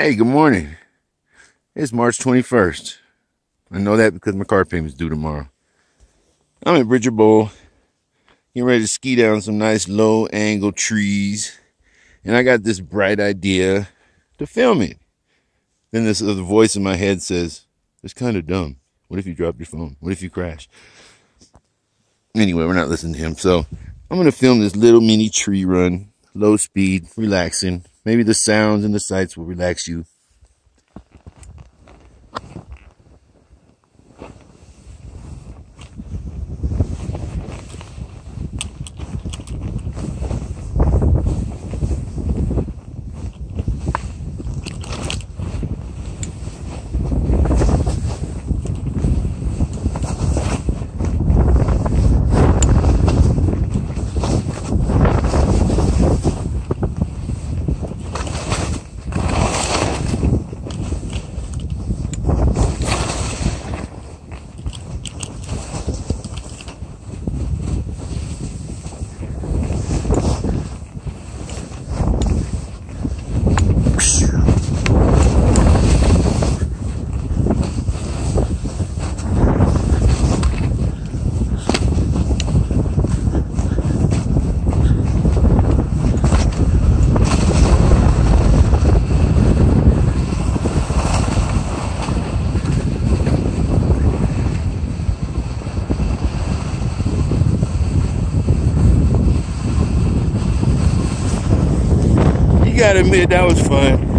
Hey, good morning. It's March 21st. I know that because my car payment's due tomorrow. I'm at Bridger Bowl, getting ready to ski down some nice low angle trees. And I got this bright idea to film it. Then this other voice in my head says, It's kind of dumb. What if you drop your phone? What if you crash? Anyway, we're not listening to him. So I'm going to film this little mini tree run, low speed, relaxing. Maybe the sounds and the sights will relax you. You gotta admit that was fun.